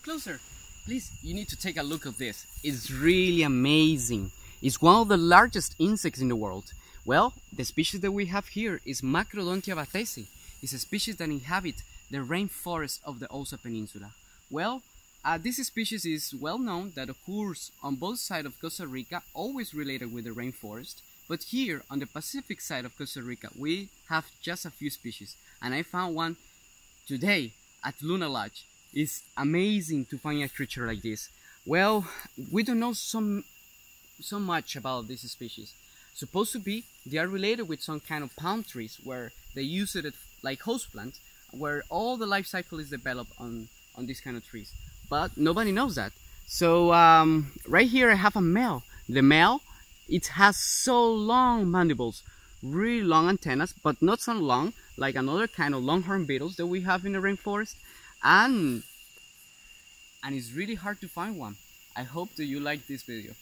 come closer. Please, you need to take a look at this. It's really amazing. It's one of the largest insects in the world. Well, the species that we have here is Macrodontia batesi. It's a species that inhabits the rainforest of the Osa Peninsula. Well, uh, this species is well known that occurs on both sides of Costa Rica, always related with the rainforest. But here on the Pacific side of Costa Rica, we have just a few species. And I found one today at Luna Lodge. It's amazing to find a creature like this. Well, we don't know some, so much about this species. Supposed to be, they are related with some kind of palm trees where they use it like host plants, where all the life cycle is developed on, on these kind of trees. But nobody knows that. So um, right here I have a male. The male, it has so long mandibles, really long antennas, but not so long like another kind of longhorn beetles that we have in the rainforest. And, and it's really hard to find one. I hope that you like this video.